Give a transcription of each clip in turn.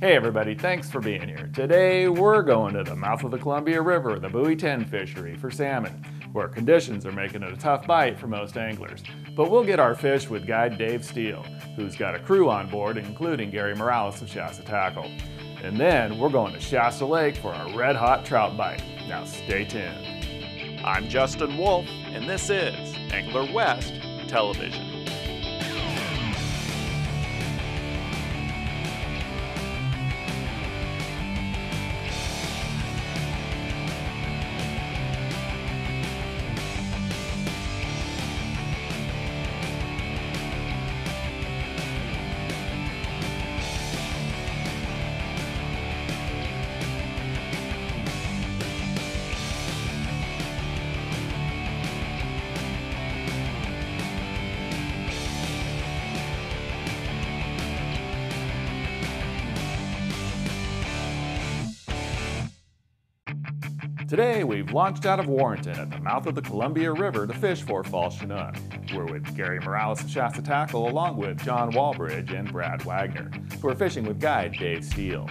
Hey everybody, thanks for being here. Today we're going to the mouth of the Columbia River, the Buoy 10 fishery for salmon, where conditions are making it a tough bite for most anglers. But we'll get our fish with guide Dave Steele, who's got a crew on board, including Gary Miralles of Shasta Tackle. And then we're going to Shasta Lake for a red hot trout bite. Now stay tuned. I'm Justin Wolf, and this is Angler West Television. Today, we've launched out of Warrenton at the mouth of the Columbia River to fish for Fall Chinook. We're with Gary Miralles of Shasta Tackle along with Jon Walbridge and Brad Wagner, who are fishing with guide Dave Steele.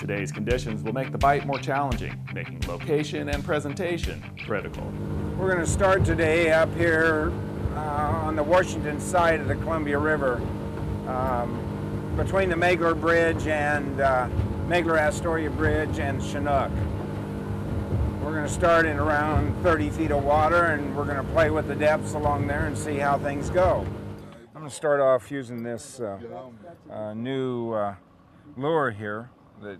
Today's conditions will make the bite more challenging, making location and presentation critical. We're going to start today up here uh, on the Washington side of the Columbia River, um, between the Megler Bridge and uh, Megler Astoria Bridge and Chinook. We're going to start in around 30 feet of water and we're going to play with the depths along there and see how things go. I'm going to start off using this uh, uh, new uh, lure here that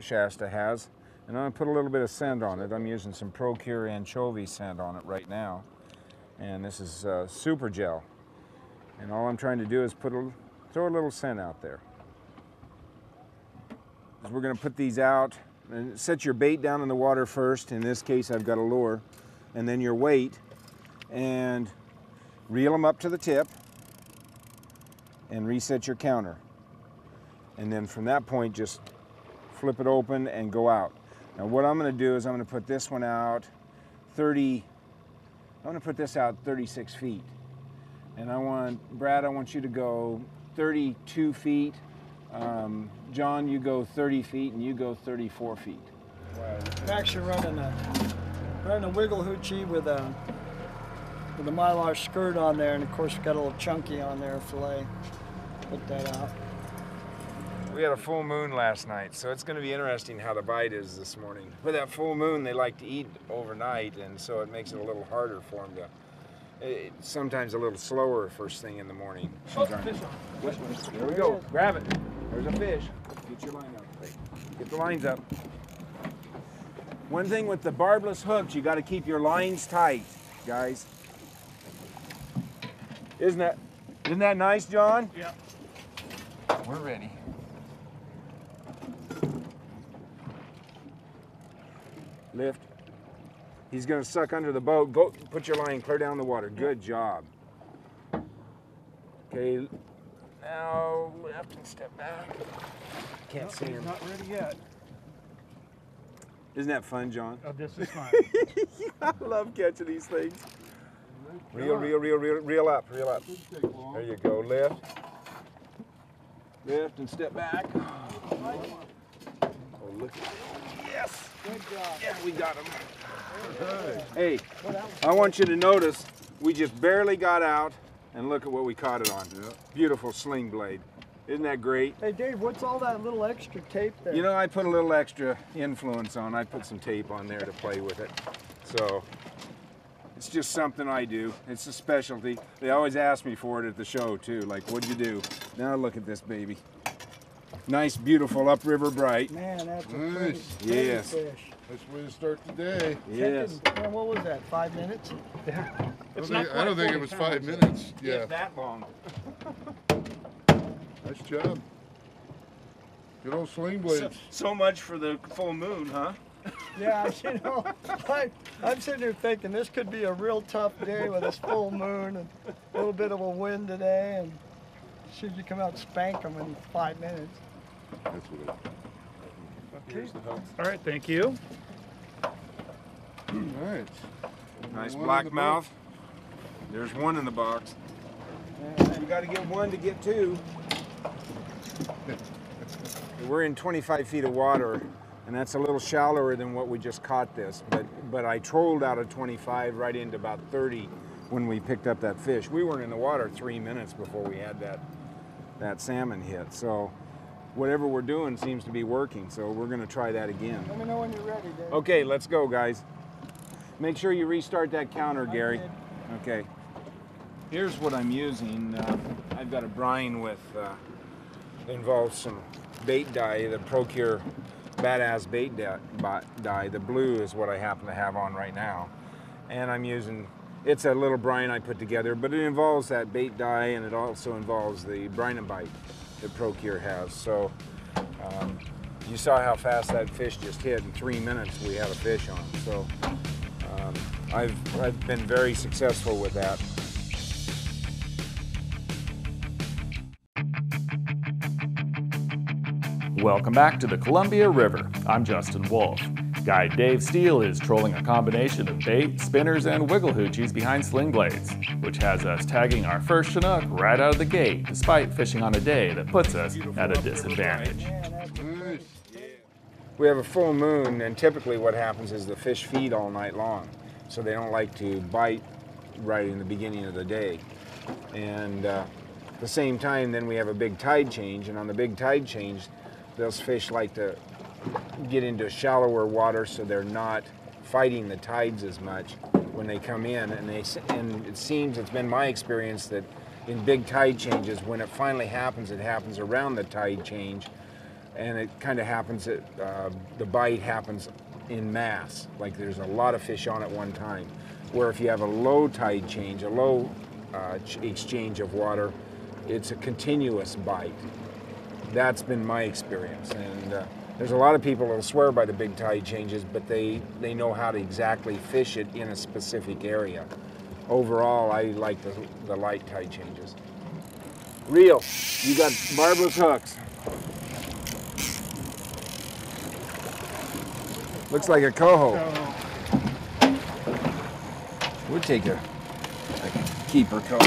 Shasta has. And I'm going to put a little bit of scent on it. I'm using some Procure anchovy scent on it right now. And this is uh, super gel. And all I'm trying to do is put a, throw a little scent out there. We're going to put these out and set your bait down in the water first. In this case, I've got a lure. And then your weight. And reel them up to the tip. And reset your counter. And then from that point, just flip it open and go out. Now what I'm going to do is I'm going to put this one out 30, I'm to put this out 36 feet. And I want, Brad, I want you to go 32 feet um, John, you go 30 feet and you go 34 feet. Wow. I'm actually running a running a wiggle hoochie with a with a mylar skirt on there, and of course we got a little chunky on there fillet. Put that out. We had a full moon last night, so it's going to be interesting how the bite is this morning. With that full moon, they like to eat overnight, and so it makes it a little harder for them to. It, sometimes a little slower first thing in the morning. Oh, fish on. There we go. Grab it. There's a fish. Get your line up. Get the lines up. One thing with the barbless hooks, you got to keep your lines tight, guys. Isn't that isn't that nice, John? Yeah. We're ready. Lift. He's going to suck under the boat. Go put your line clear down the water. Good job. Okay, now left and step back. Can't see him. Not ready yet. Isn't that fun, John? Oh, this is fun. I love catching these things. Reel, reel, reel, reel, reel up, reel up. There you go. Lift. Lift and step back. Oh, look. Yes. Good job. Yeah, we got him. Hey, I want you to notice we just barely got out and look at what we caught it on. Beautiful sling blade. Isn't that great? Hey Dave, what's all that little extra tape there? You know, I put a little extra influence on. I put some tape on there to play with it. So it's just something I do. It's a specialty. They always ask me for it at the show too. Like, what'd you do? Now look at this baby. Nice, beautiful upriver bright. Man, that's a Nice. pretty, pretty Yes. fish. That's the way to start the day. Yes. Taking- what was that? Five minutes? I don't think, I don't think it was five minutes. Yeah, that long. nice job. Good old sling blades. So much for the full moon, huh? Yeah, you know, I, I'm sitting here thinking this could be a real tough day with this full moon and a little bit of a wind today, and should you come out and spank them in five minutes? That's what Okay. All right, thank you. it, all right. Nice One in black the boat. mouth. There's one in the box. You got to get one to get two. We're in 25 feet of water, and that's a little shallower than what we just caught this. But but I trolled out of 25 right into about 30 when we picked up that fish. We weren't in the water three minutes before we had that that salmon hit. So whatever we're doing seems to be working. So we're going to try that again. Let me know when you're ready, Dave. Okay, let's go, guys. Make sure you restart that counter, Gary. Okay. Here's what I'm using. Uh, I've got a brine with uh, involves some bait dye, the Procure Badass bait dye. The blue is what I happen to have on right now, and I'm using. It's a little brine I put together, but it involves that bait dye, and it also involves the brine and bite that Procure has. So. Um, you saw how fast that fish just hit. In three minutes, we had a fish on. So um, I've, I've been very successful with that. Welcome back to the Columbia River. I'm Justin Wolf. Guide Dave Steele is trolling a combination of bait, spinners, and wiggle hoochies behind sling blades, which has us tagging our first Chinook right out of the gate, despite fishing on a day that puts us at a disadvantage. We have a full moon, and typically what happens is the fish feed all night long, so they don't like to bite right in the beginning of the day. And uh, at the same time, then we have a big tide change, and on the big tide change, those fish like to get into shallower water, so they're not fighting the tides as much when they come in. And they and it seems it's been my experience that in big tide changes, when it finally happens, it happens around the tide change, and it kind of happens that uh, the bite happens in mass, like there's a lot of fish on at one time. Where if you have a low tide change, a low uh, ch- exchange of water, it's a continuous bite. That's been my experience, and uh, there's a lot of people that'll swear by the big tide changes, but they they know how to exactly fish it in a specific area. Overall, I like the, the light tide changes. Reel, you got barbless hooks. Looks like a coho. We'll take a, a keeper coho.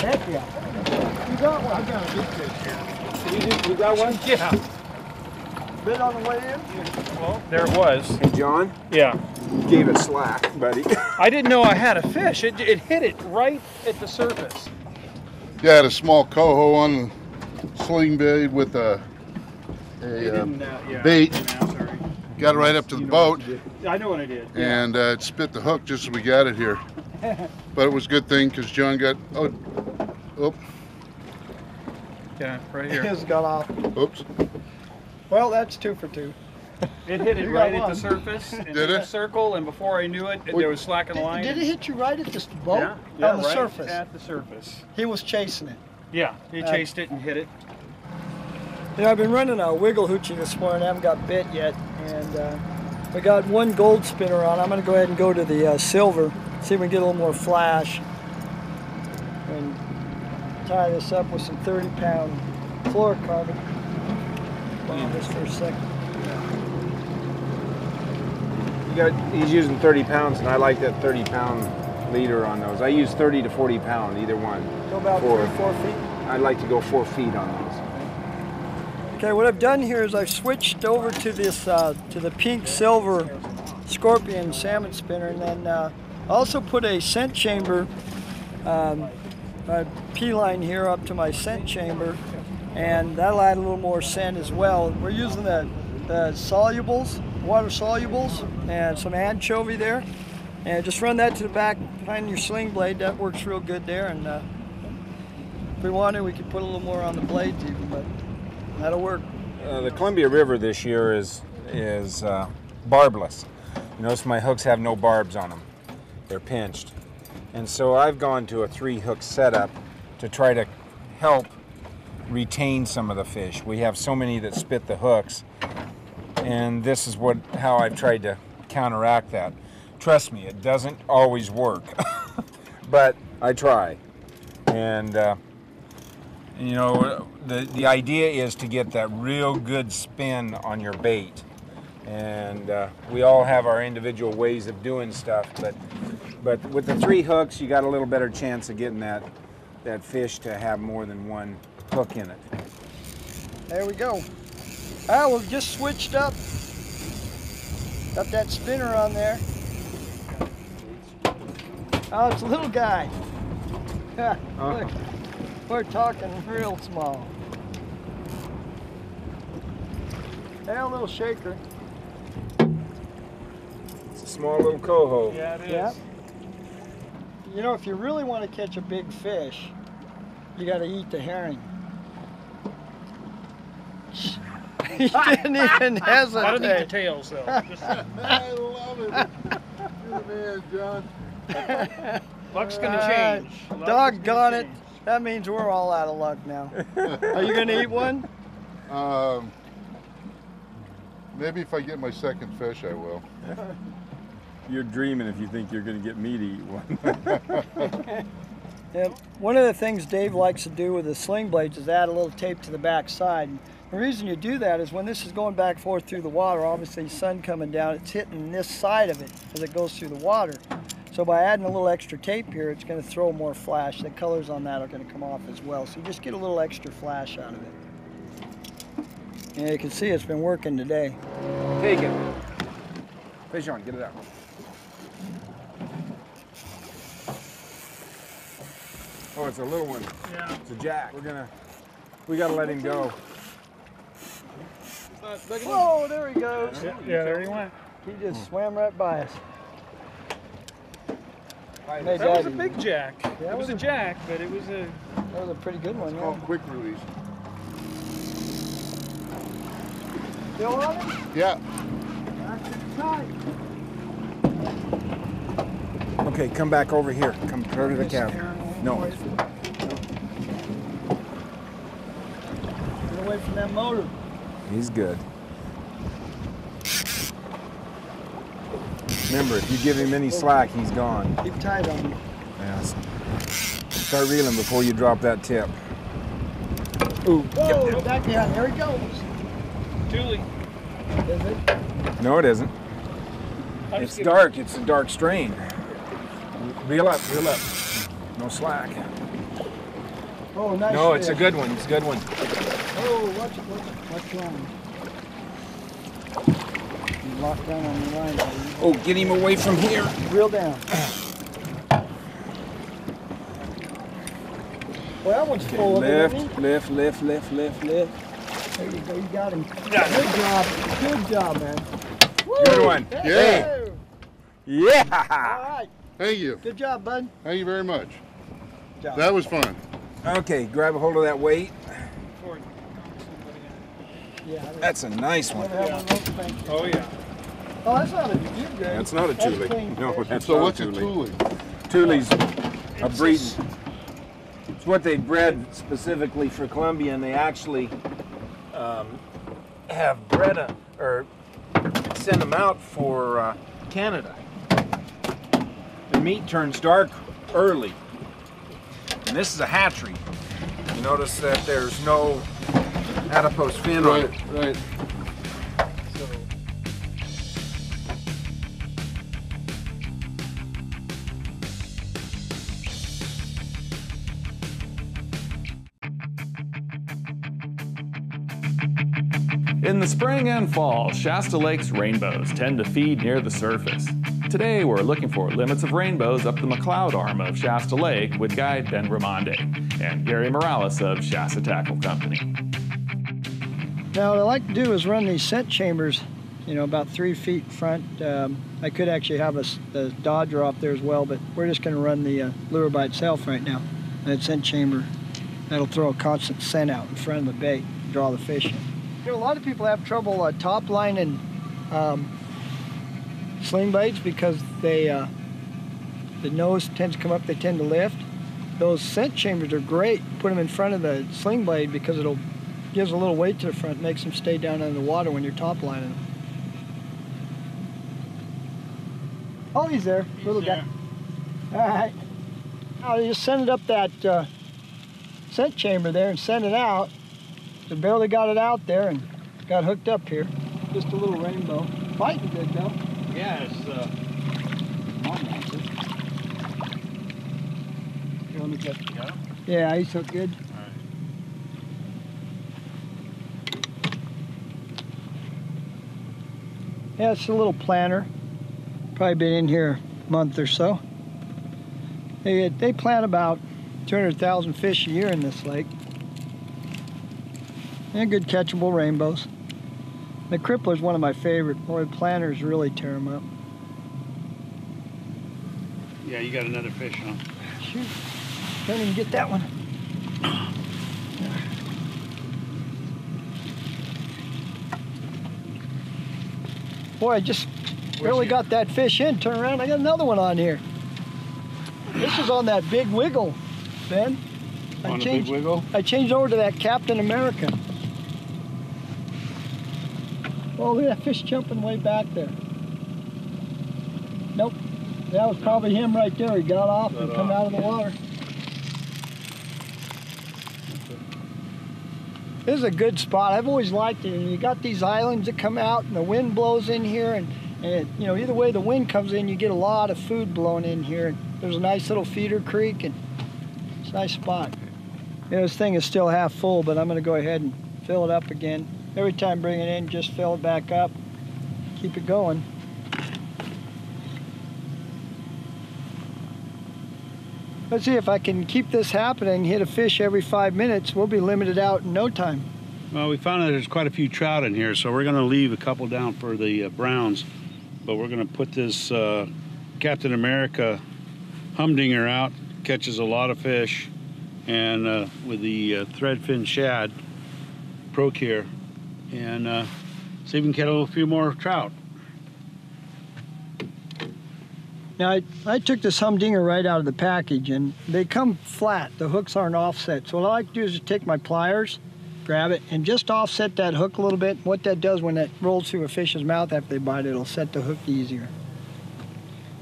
Heck yeah. You got one. I got a big fish here. You, you got one? Yeah, Bit on the way in? well, there it was. Hey, John, Yeah. gave it slack, buddy. I didn't know I had a fish. It, it hit it right at the surface. Yeah, I had a small coho on the sling bait with a, a um, uh, yeah, bait. yeah, got it right up to the You boat, what. I know what I did. yeah. and uh, it spit the hook just as we got it here. But it was a good thing because John got oh, oh, Yeah, right here. His got off. oops. Well, that's two for two. It hit it You got right at one. the surface. and Did in it? a circle, and before I knew it, Well, there was slack in the line. did it hit you right at this boat? Yeah, yeah, on the right surface. At the surface. He was chasing it. Yeah, he Uh, chased it and hit it. You know, I've been running a wiggle hoochie this morning. I haven't got bit yet, and uh, we got one gold spinner on. I'm going to go ahead and go to the uh, silver, see if we can get a little more flash, and tie this up with some 30-pound fluorocarbon. Hold on just for a second. You got, he's using 30 pounds, and I like that 30 pound leader on those. I use 30 to 40 pound, either one. Go about Four. four feet. I'd like to go four feet on those. Okay, what I've done here is I've switched over to this uh, to the pink silver scorpion salmon spinner, and then uh, also put a scent chamber, um, a P line here up to my scent chamber, and that'll add a little more scent as well. We're using the, the solubles, water solubles, and some anchovy there, and just run that to the back behind your sling blade. That works real good there, and uh, if we wanted, we could put a little more on the blades even, but that'll work. Uh, the Columbia River this year is is uh, barbless. Notice my hooks have no barbs on them; they're pinched, and so I've gone to a three hook setup to try to help retain some of the fish. We have so many that spit the hooks, and this is what how I've tried to counteract that. Trust me, it doesn't always work, but I try, and. Uh, you know, the, the idea is to get that real good spin on your bait. And uh, we all have our individual ways of doing stuff, but but with the three hooks, you got a little better chance of getting that that fish to have more than one hook in it. There we go. Ah, we've just switched up. Got that spinner on there. Oh, it's a little guy. Look, we're talking real small. Yeah, a little shaker. It's a small little coho. Yeah, it is. Yeah. You know, if you really want to catch a big fish, you got to eat the herring. he didn't even hesitate. I don't need the hesitate. tails though. I love it. You're the man, John. luck's gonna change. Luck is Doggone gonna it. change. That means we're all out of luck now. Are you going to eat one? Um, maybe if I get my second fish, I will. You're dreaming if you think you're going to get me to eat one. Yeah, one of the things Dave likes to do with the sling blades is add a little tape to the back side. The reason you do that is when this is going back and forth through the water, obviously sun coming down, it's hitting this side of it as it goes through the water. So by adding a little extra tape here, it's going to throw more flash. The colors on that are going to come off as well. So you just get a little extra flash out of it. And you can see it's been working today. Take it. Fish on, get it out. Oh, it's a little one. Yeah. It's a jack. We're gonna, we gotta let him go. Whoa, there he goes. Yeah, yeah, there he went. He just swam right by us. Hey, That was a big jack. Yeah, it was a jack, but it was a. that was a pretty good one. Called Yeah. quick release. Still on it? Yeah. Tight. Okay, come back over here. Come over to the counter. No. Get away from that motor. He's good. Remember, if you give him any slack, he's gone. Keep tight on him. Yes. Start reeling before you drop that tip. Ooh. Whoa, back down. There he goes. Julie. Is it? No, it isn't. I It's dark. It's a dark strain. Reel up, reel up. No slack. Oh, nice. No, it's a good one. It's a good one. Oh, watch it, watch it. Watch line. You lock down on the line. buddy. Oh, get him away from here. Reel down. Well, that one's full of it, isn't Lift, lift, lift, lift, lift, lift. There you go. You got him. Yeah. Good job. Good job, man. Good one. Yeah. All Yeah. All right. Thank you. Good job, bud. Thank you very much. Good job. That was fun. Okay, grab a hold of that weight. Yeah. That's a nice one. never had one of those things. Oh yeah. Oh, that's not a you. That's not a That's Tule. No, fish. that's So not what's a a Tule. Tule? Tule's a It's breeding. just- It's what they bred specifically for Columbia, and they actually um, have bred a, or send them out for uh, Canada. The meat turns dark early, and this is a hatchery. You notice that there's no adipose fin on it. right. So the spring and fall, Shasta Lake's rainbows tend to feed near the surface. Today, we're looking for limits of rainbows up the McCloud arm of Shasta Lake with guide Ben Raimondi and Gary Miralles of Shasta Tackle Company. Now, what I like to do is run these scent chambers, you know, about three feet front. Um, I could actually have a, a Dodger off there as well, but we're just going to run the uh, lure by itself right now. That scent chamber, that'll throw a constant scent out in front of the bait, draw the fish in. You know, a lot of people have trouble uh, top lining um, sling blades because they uh, the nose tends to come up, they tend to lift. Those scent chambers are great. Put them in front of the sling blade because it'll gives a little weight to the front, makes them stay down in the water when you're top lining them. Oh, he's there, little guy. All right. Now you just send it up that uh, scent chamber there and send it out. Barely got it out there and got hooked up here. Just a little rainbow. Fighting good though. Yeah, it's uh, Yeah. Yeah, he's hooked good. Yeah, it's a little planter. Probably been in here a month or so. They, they plant about 200,000 fish a year in this lake. And good catchable rainbows. The Cripplure is one of my favorite. Boy, planters really tear them up. Yeah, you got another fish on. Shoot, can't even get that one. Boy, I just barely got that fish in. Turn around, I got another one on here. This is on that big wiggle, Ben. I On a big wiggle? I changed over to that Captain America. Oh, look at that fish jumping way back there. Nope. That was probably him right there. He got off and come off, out of the water. This is a good spot. I've always liked it. And you got these islands that come out, and the wind blows in here, and, and you know either way the wind comes in, you get a lot of food blowing in here. And there's a nice little feeder creek, and it's a nice spot. You know, this thing is still half full, but I'm going to go ahead and fill it up again. Every time bring it in, just fill it back up. Keep it going. Let's see if I can keep this happening, hit a fish every five minutes, we'll be limited out in no time. Well, we found that there's quite a few trout in here, so we're going to leave a couple down for the uh, browns. But we're going to put this uh, Captain America humdinger out. Catches a lot of fish, and uh, with the uh, threadfin shad procure, and uh, see if we can get a few more trout. Now, I, I took this humdinger right out of the package and they come flat. The hooks aren't offset. So what I like to do is just take my pliers, grab it, and just offset that hook a little bit. What that does when that rolls through a fish's mouth after they bite it, it'll set the hook easier.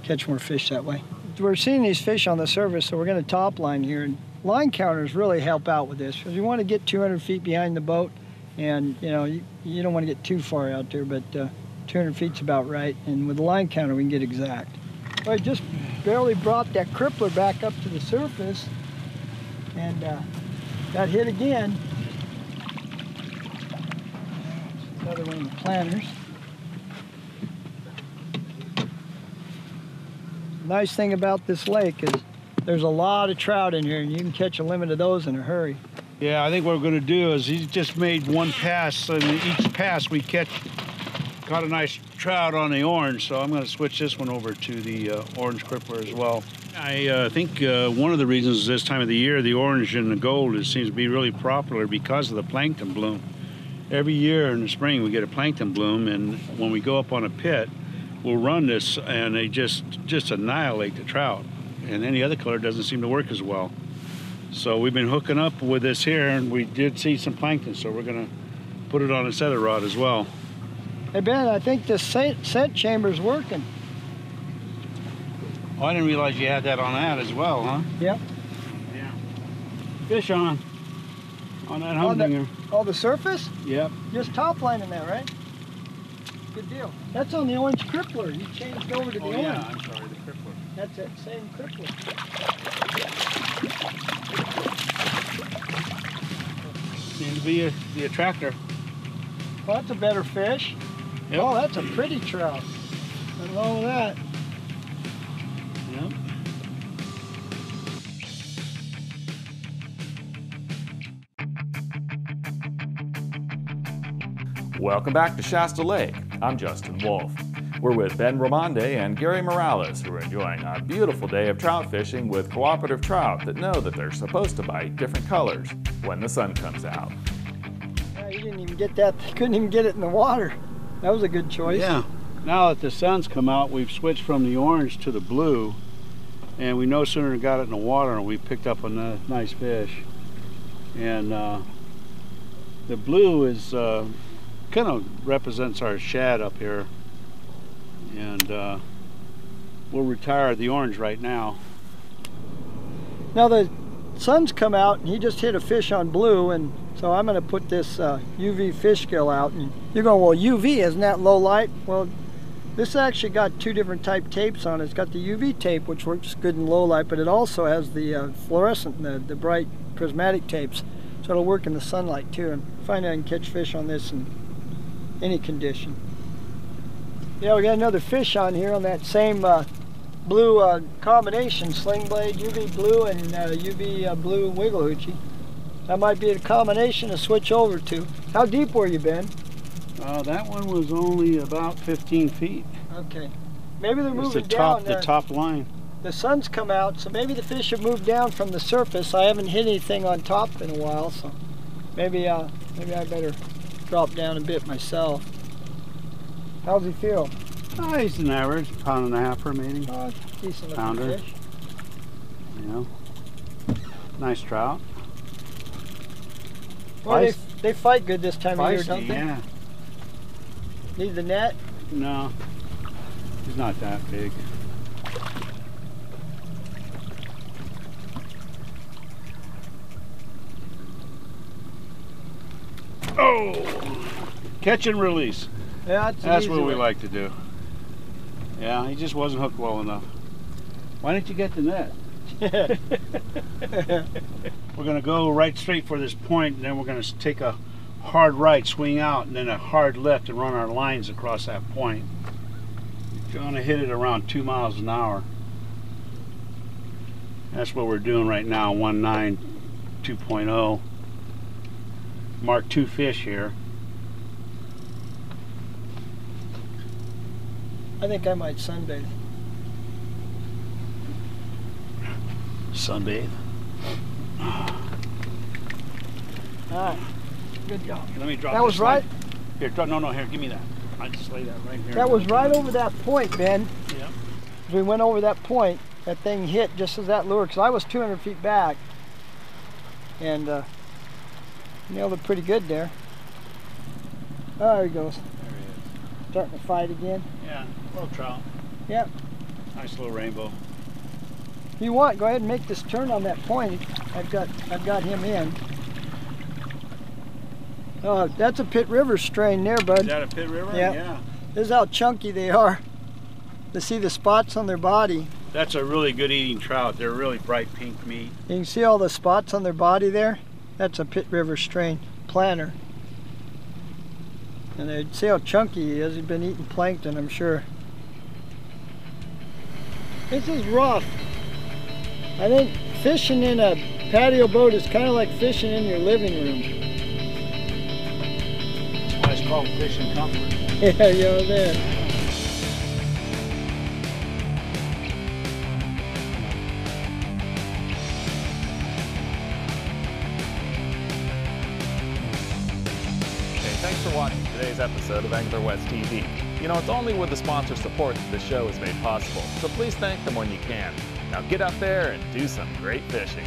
Catch more fish that way. We're seeing these fish on the surface, so we're going to top line here. And line counters really help out with this because you want to get 200 feet behind the boat, and you know you, you don't want to get too far out there, but uh, 200 feet's about right. And with the line counter, we can get exact. I just barely brought that Cripplure back up to the surface and uh, got hit again. Another one of the planters. Nice thing about this lake is there's a lot of trout in here and you can catch a limit of those in a hurry. Yeah, I think what we're going to do is he just made one pass, and each pass we catch caught a nice trout on the orange, so I'm going to switch this one over to the uh, orange Cripplure as well. I uh, think uh, one of the reasons this time of the year the orange and the gold it seems to be really popular because of the plankton bloom. Every year in the spring we get a plankton bloom, and when we go up on a pit, we'll run this, and they just just annihilate the trout. And any other color doesn't seem to work as well. So we've been hooking up with this here, and we did see some plankton, so we're going to put it on a setter rod as well. Hey Ben, I think this scent, scent chamber's working. Oh, I didn't realize you had that on that as well, huh? Yep. Yeah. Fish on. On that On the- humdinger. Oh, the surface? Yep. Just top lining that, right? Good deal. That's on the orange Cripplure. You changed over to the Oh, orange. yeah, I'm sorry, the Cripplure. That's that same Cripplure. Seems to be a, the attractor. Well, that's a better fish. Yep. Oh, that's a pretty trout. Nothing wrong with that. Yep. Welcome back to Shasta Lake. I'm Justin Wolf. We're with Ben Raimondi and Gary Miralles, who are enjoying a beautiful day of trout fishing with cooperative trout that know that they're supposed to bite different colors when the sun comes out. Yeah, you didn't even get that. Couldn't even get it in the water. That was a good choice. Yeah. Now that the sun's come out, we've switched from the orange to the blue, and we no sooner got it in the water and we picked up a nice fish. And uh, the blue is uh, kind of represents our shad up here, and uh, we'll retire the orange right now. Now the sun's come out and he just hit a fish on blue and so I'm going to put this uh, UV fish gill out and you're going, well UV, isn't that low light? Well, this actually got two different type tapes on it. It's got the UV tape which works good in low light but it also has the uh, fluorescent, the, the bright prismatic tapes so it'll work in the sunlight too and find out I can catch fish on this in any condition. Yeah, we got another fish on here on that same uh, blue uh, combination, sling blade, UV blue, and uh, UV uh, blue wiggle hoochie. That might be a combination to switch over to. How deep were you, Ben? Uh, that one was only about 15 feet. Okay. Maybe they're moving the down. top, the there. top line. the sun's come out, so maybe the fish have moved down from the surface. I haven't hit anything on top in a while, so maybe uh, maybe I better drop down a bit myself. How's he feel? Oh, he's an average pound and a half per maybe. Oh, decent Pounder. fish. You know, nice trout. Well, they, Feist- they fight good this time of year, Feisty, don't they? yeah. Need the net. No, he's not that big. Oh, catch and release. Yeah, that's, That's what we way. like to do. Yeah, he just wasn't hooked well enough. Why didn't you get the net? We're gonna go right straight for this point, and then we're gonna take a hard right, swing out, and then a hard left and run our lines across that point. We're gonna hit it around two miles an hour. That's what we're doing right now, 1.9 2.0. Mark two fish here. I think I might sunbathe. Sunbathe. All right. Good job. Let me drop That was right. Here, drop, no, no, here, give me that. I just lay that right here. That was right over that point, Ben. Yeah. As we went over that point, that thing hit just as that lure, because I was 200 feet back. And uh, nailed it pretty good there. Oh, there he goes. There he is. Starting to fight again. Yeah, little trout. Yep. Nice little rainbow. If you want, go ahead and make this turn on that point. I've got I've got him in. Oh, that's a Pit River strain there, bud. Is that a pit river? Yeah. This is how chunky they are. To see the spots on their body. That's a really good eating trout. They're really bright pink meat. You can see all the spots on their body there. That's a Pit River strain planter. And they see how chunky he is. He's been eating plankton, I'm sure. This is rough. I think fishing in a patio boat is kind of like fishing in your living room. That's why it's called Fish 'N Comfort. Yeah, you know there. Today's episode of Angler West TV. You know, it's only with the sponsor support that the show is made possible, so please thank them when you can. Now get out there and do some great fishing.